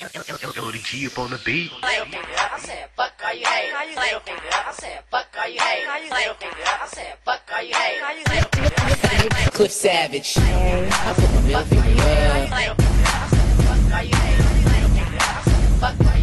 Loading up on the beat. I said, fuck are you hate? I said, fuck are you hate? I said, fuck are you hate? Cliff Savage. I put my middle finger up. Fuck are you hate? Fuck are you hate?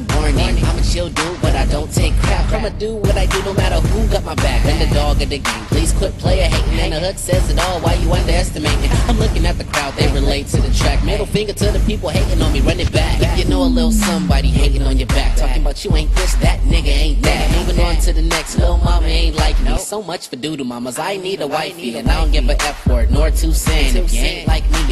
One. I'm a chill dude, but I don't take crap. I'ma do what I do no matter who got my back. I'm the dog of the game. Please quit player hating. And the hook says it all. Why you underestimating? I'm looking at the crowd. They relate to the track. Middle finger to the people hating on me. Run it back. If you know a little somebody hating on your back. Talking about you ain't this, that nigga ain't that. Moving on to the next. Little mama ain't like me. So much for doodle mamas. I need a wifey. And I don't give a F word nor two cents. If you ain't like me,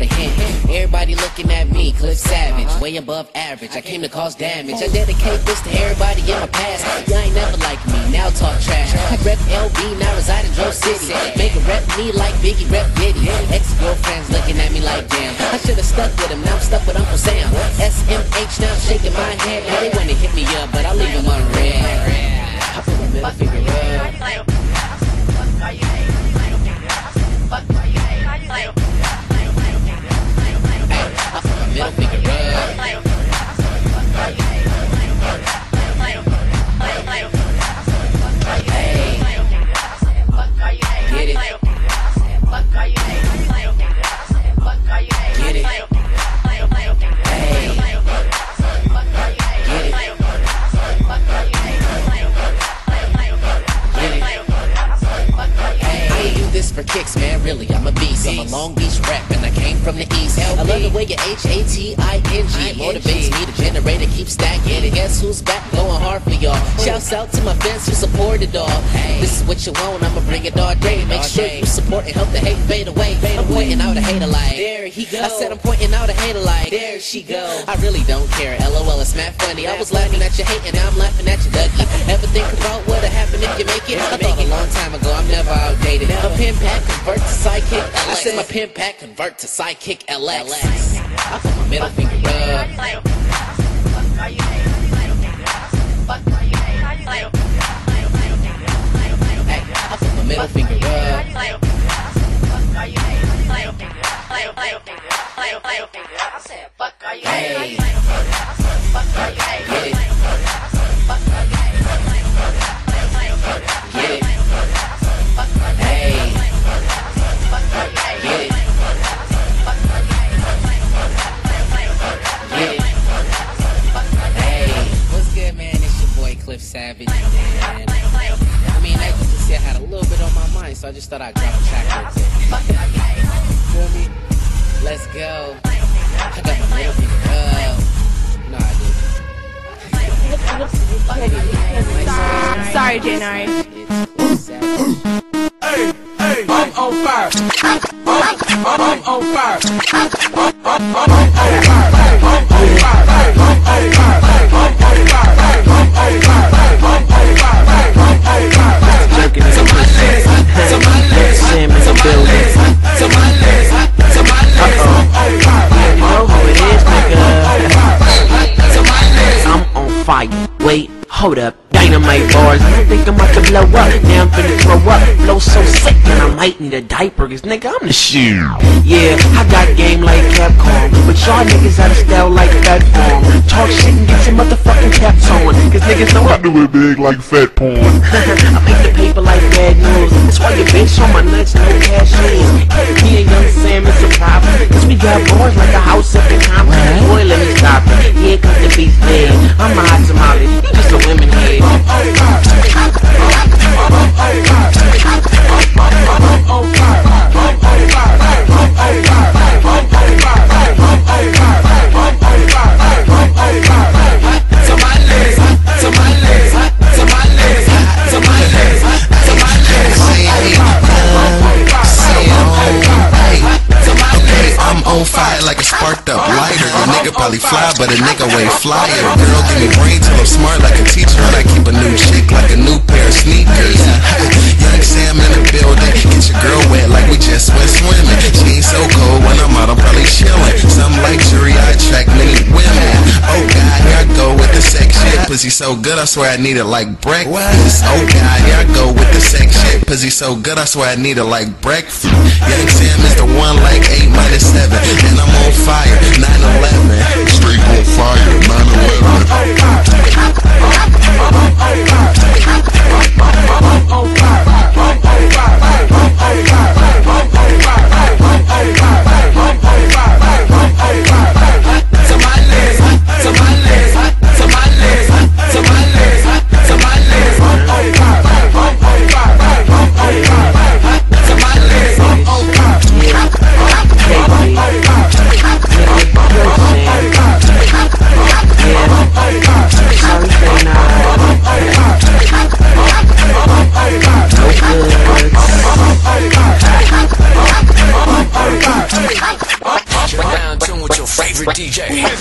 your boy dishing out a hint. Everybody looking at me. Cliff Savage. Way above average. I came to cause damage. I dedicate this to everybody in my past. You ain't never like me. Now talk trash. I rep LB. Now reside in Drove City. Make a rep me like Biggie rep Diddy. Ex-girlfriends looking at me like damn. I should've stuck with him. Now I'm stuck with Uncle Sam. SMH now I'm shaking my head. Now they wanna hit me up, but I'll leave them on red. I put my middle finger up. From the east. I love the way your H A T I N G motivates me to generate and keep stacking. And guess who's back? Going hard for y'all. Shouts out to my fans who support it all. This is what you want. I'ma bring it all day. Make sure you support and help the hate fade away. I'm pointing out a hater like there he go. I said I'm pointing out a hater like there she go. I really don't care. LOL, it's not funny. I was laughing at your hate, and now I'm laughing at you, Dougie. Ever think about what'd happen if you make it? I thought a long time ago. I'm never outdated. My pen pack convert to sidekick. I said my pen pack convert to sidekick LX. I put my middle finger up. Middle finger up. I said, fuck are you Hey. Fuck are you? Get it. Savage. And, I mean, as you can see, I had a little bit on my mind, so I just thought I'd drop a track or two. Feel me? Let's go. I got my middle finger up. No, I didn't. Sorry, Janari. It's Savage. I'm on fire. I'm, I'm on fire. I'm, I'm, I'm on fire. Hold up. Dynamite bars. I don't think I'm about to blow up. Now I'm finna throw up. Flow so sick, and I might need a diaper. Cause nigga, I'm the shit. Yeah, I got game like Capcom. But y'all niggas out of style like Phat Farm. Talk shit and get your motherfucking caps on. Cause niggas know I do it big like fat porn. I make the paper like bad news. That's why your bitch on my nuts, no cash in. Me and young Sam is a problem. Cause we got bars like a house up in Compton. Boy, let me stop it. Yeah, cause the beat's dead. I'm a probably fly, but a nigga way flyer. Girl, give me brain till I'm smart like a teacher. And I keep a new chick like a new pair of sneakers. Young Sam in the building. Get your girl wet like we just went swimming. She ain't so cold when I'm out, I'm probably chilling. Some luxury, I attract many women. Oh God, here I go with the sex shit. Pussy so good, I swear I need it like breakfast. Oh God, here I go with the sex shit. Pussy so good, I swear I need it like breakfast. Young Sam is the one like 8 minus 7. And I'm on fire, 9-11. Straight on fire, 9-11. DJ.